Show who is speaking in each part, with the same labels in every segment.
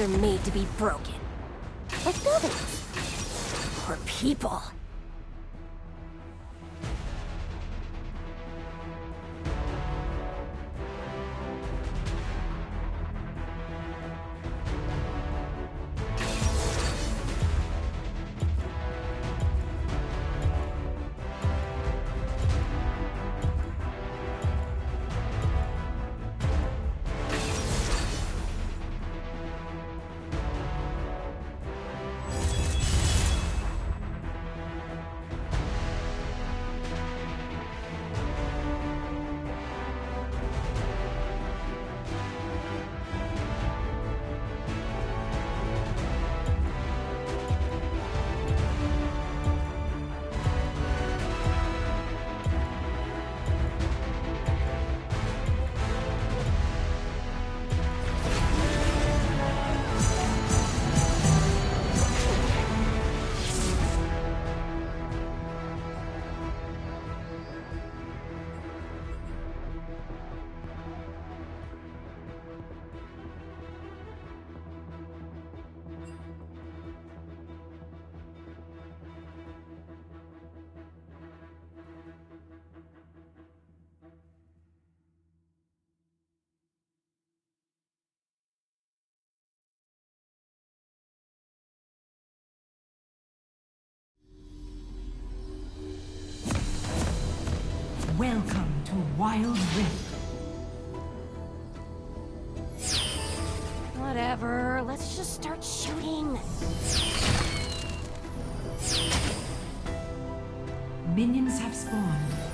Speaker 1: are made to be broken. Like buildings. Or people.
Speaker 2: Welcome to Wild Rift.
Speaker 1: Whatever, let's just start shooting.
Speaker 2: Minions have spawned.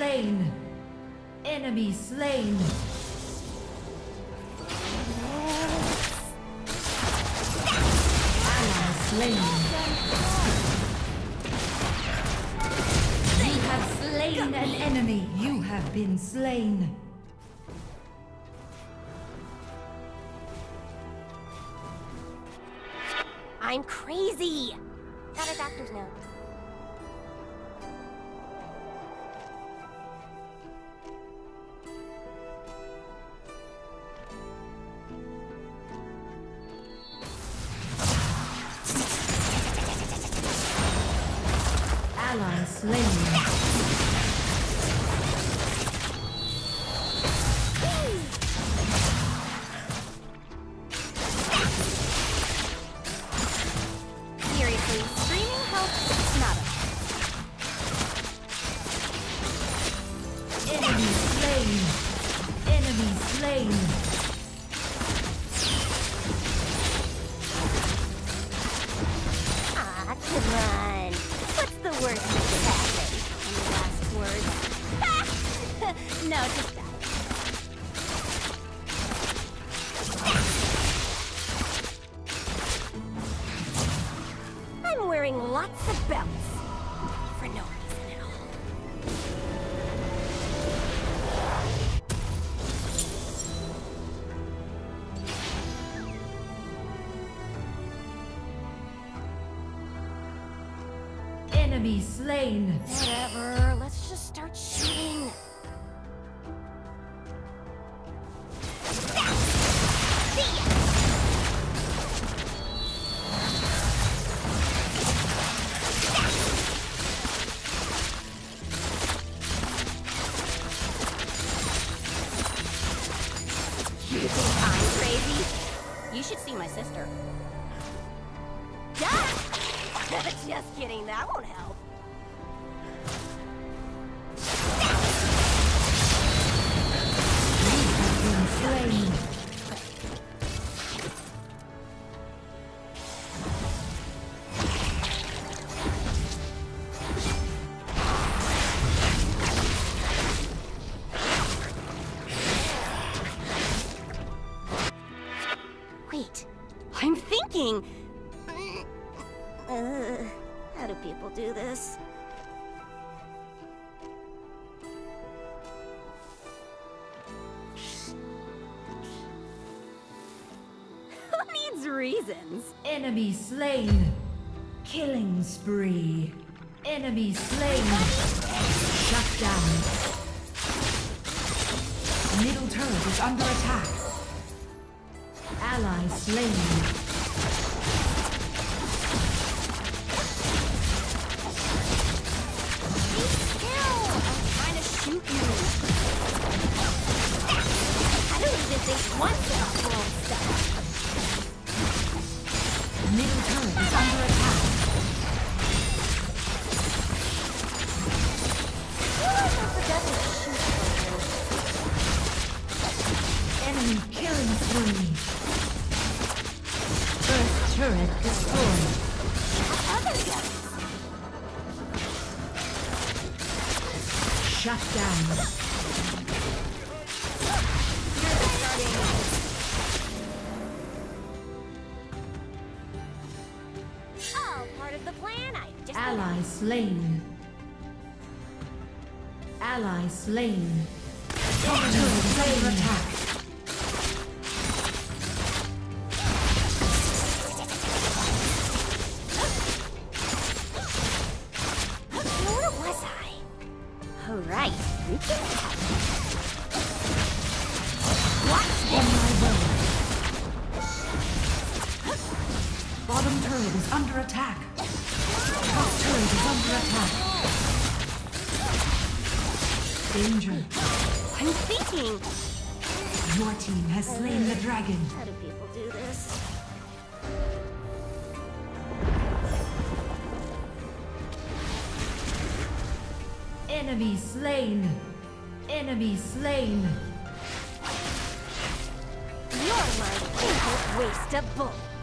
Speaker 2: Slain. Enemy slain. Ally slain. You have slain an enemy. You have been slain.
Speaker 1: I'm crazy. Got a doctor's note.
Speaker 2: Ally
Speaker 1: no, just that. I'm wearing lots of belts. For no reason at all.
Speaker 2: Enemy slain. Thinking. Uh, how do people do this? Who needs reasons?
Speaker 1: Enemy slain. Killing spree. Enemy slain. Shut down. Middle turret is under attack. Ally slain.
Speaker 2: Be still! I'm trying I just.
Speaker 1: Ally slain. Ally slain. Top turret attack.
Speaker 2: Right, we can have Watch
Speaker 1: On
Speaker 2: this.
Speaker 1: my way. Bottom turret is under attack. Top turret is under attack. Danger.
Speaker 2: I'm thinking.
Speaker 1: Your team has slain the dragon.
Speaker 2: How do people do this?
Speaker 1: Enemy slain. Enemy slain.
Speaker 2: You're my favorite waste of bullets.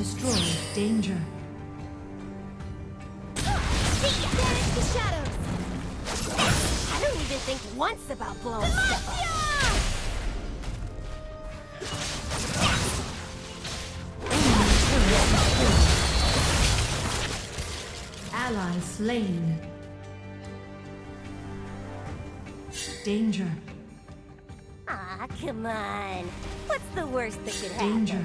Speaker 1: Destroyed. Danger.
Speaker 2: Banish the shadows! I don't even think once about blowing stuff up.
Speaker 1: Enemy turret destroyed. Ally slain. Danger.
Speaker 2: Ah, come on. What's the worst that could happen?
Speaker 1: Danger.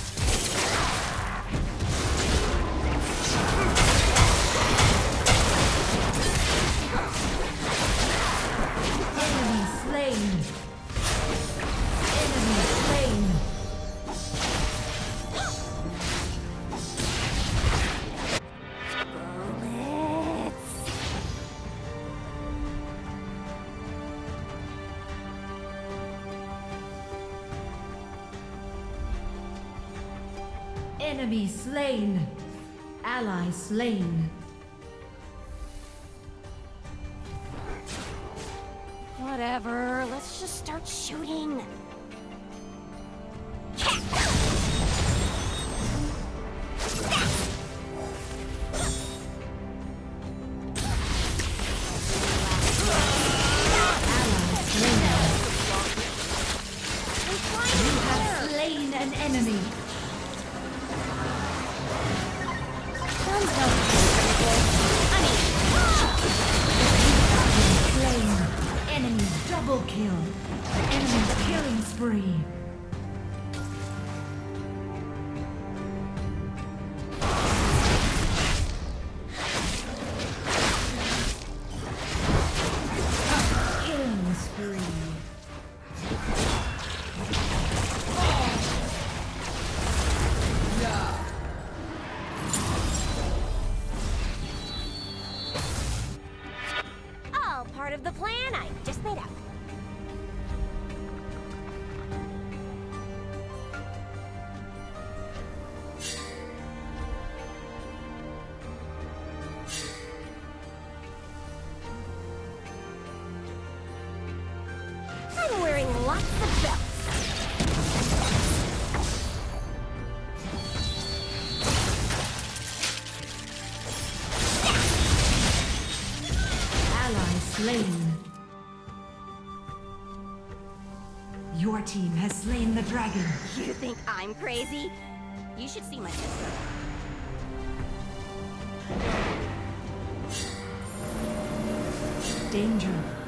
Speaker 1: Enemy slain. Ally slain.
Speaker 2: Whatever, let's just start shooting. part of the plan I just made up.
Speaker 1: Your team has slain the dragon.
Speaker 2: You think I'm crazy? You should see my sister.
Speaker 1: Danger.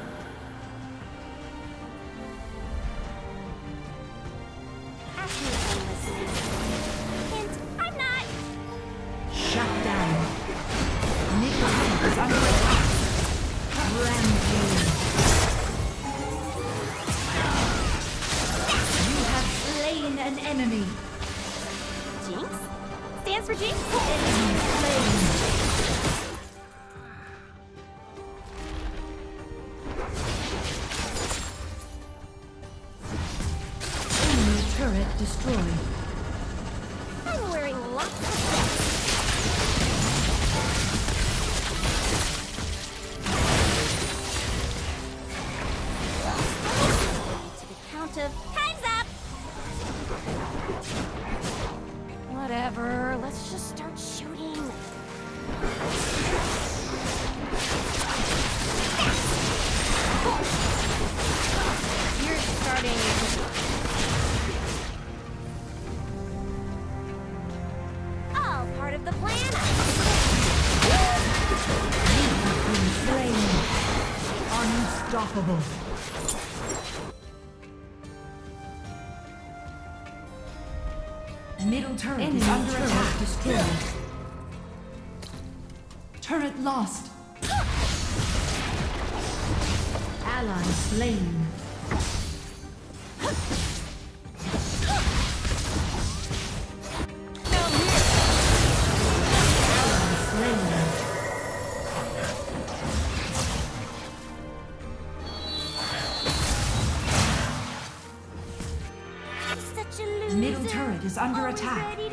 Speaker 1: destroyed. Bottom turret
Speaker 3: Enemy
Speaker 1: is under
Speaker 3: turret
Speaker 1: attack. Destroyed. turret lost. Ally slain. under attack.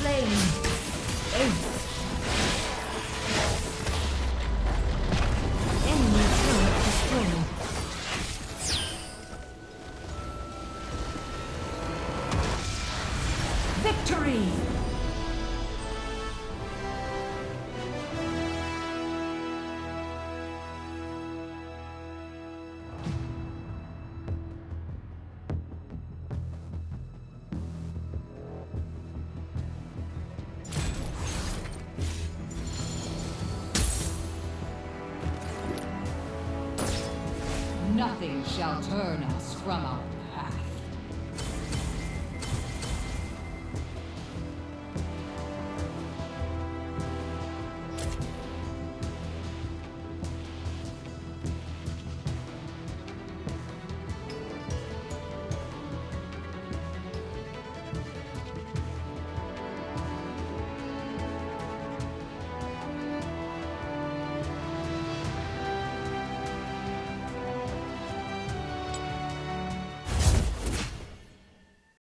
Speaker 1: Slain. Ace.
Speaker 3: Nothing shall turn us from our